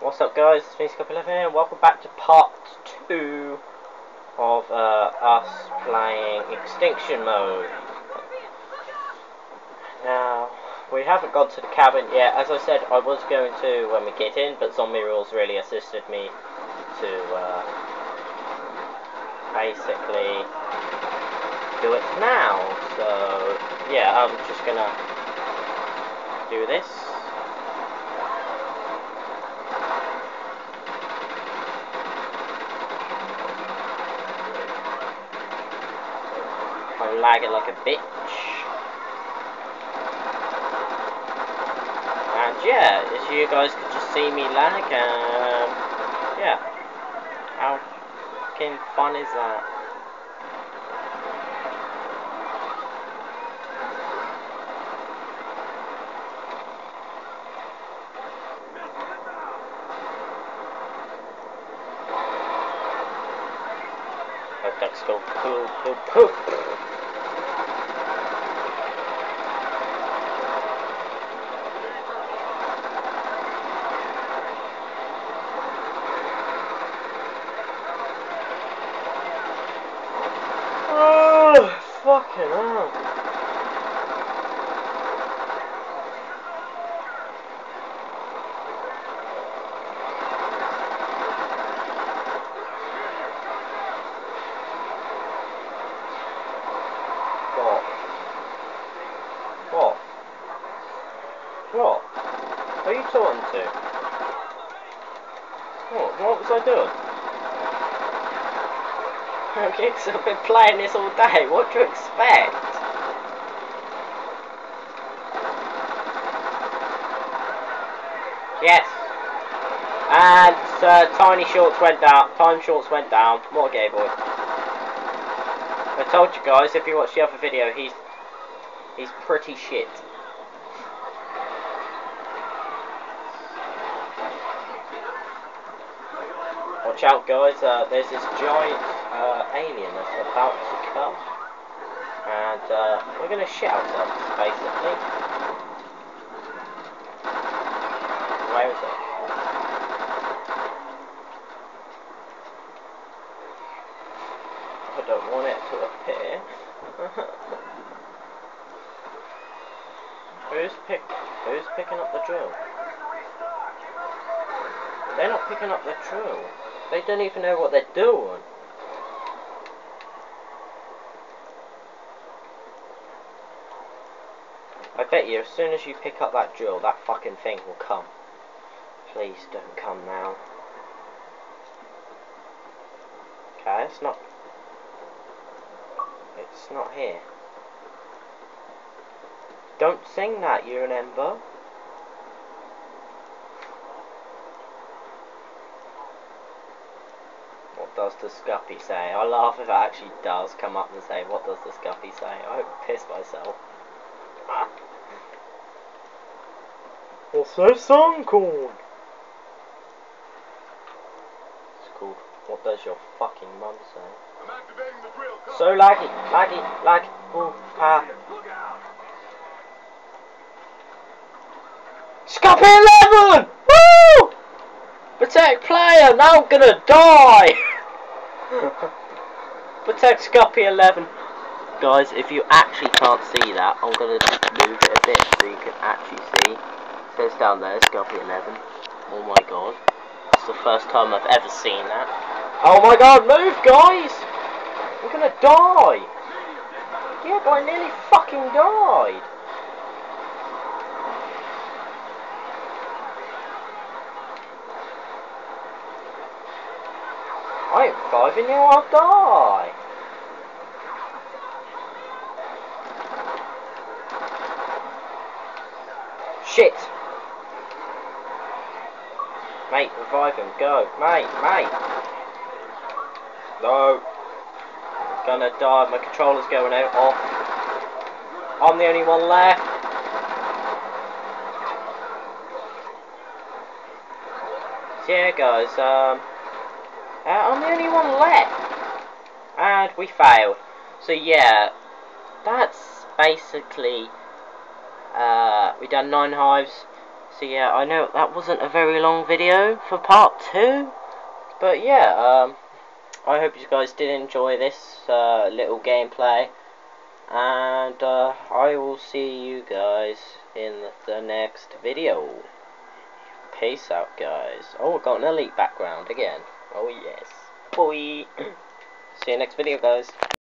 What's up guys, it's me Scuppy11 here and welcome back to part 2 of uh, us playing Extinction Mode. Now, we haven't got to the cabin yet. As I said, I was going to when we get in, but Zombie Rules really assisted me to uh, basically do it now. So, yeah, I'm just gonna do this. I'm lagging like a bitch. And yeah, as you guys could just see me lag, um, yeah. How fucking fun is that? Ducks go poop, poop, poop. Oh, fucking hell. What? What? What? Are you talking to? What? What was I doing? Okay, 'cause I've been playing this all day. What do you expect? Yes. And uh, tiny shorts went down. Time shorts went down. What a gay boy. I told you guys, if you watch the other video, he's he's pretty shit. Watch out, guys. Uh, there's this giant uh, alien that's about to come, and uh, we're gonna shit ourselves, basically. Where is it? I don't want it to appear. who's pick? Who's picking up the drill? They're not picking up the drill. They don't even know what they're doing. I bet you as soon as you pick up that drill, that fucking thing will come. Please don't come now. Okay, it's not. It's not here. Don't sing that, you're an ember. What does the Scuppy say? I laugh if it actually does come up and say, what does the Scuppy say? I hope piss myself. What's that song called? It's called, what does your fucking mum say? I'm the So laggy, laggy, lag, ooh, ah. Look. Scuppy 11! Woo! Protect player, now I'm gonna die! Protect Scuppy 11. Guys, if you actually can't see that, I'm gonna move it a bit so you can actually see. It says down there, Scuppy 11. Oh my god. It's the first time I've ever seen that. Oh my god, move guys! I'm gonna die! Yeah, but I nearly fucking died! I ain't fiving you, I'll die. Shit. Mate, revive him, go. Mate, mate. No. I'm Gonna die, my controller's going out, off. I'm the only one left. Yeah guys, um, uh, I'm the only one left. And we failed. So yeah, that's basically, uh, we done nine hives, So yeah, I know that wasn't a very long video for part two, but yeah, um, I hope you guys did enjoy this uh, little gameplay, and uh, I will see you guys in the next video. Peace out, guys. Oh, got an elite background again. Oh yes. Boy. see you next video, guys.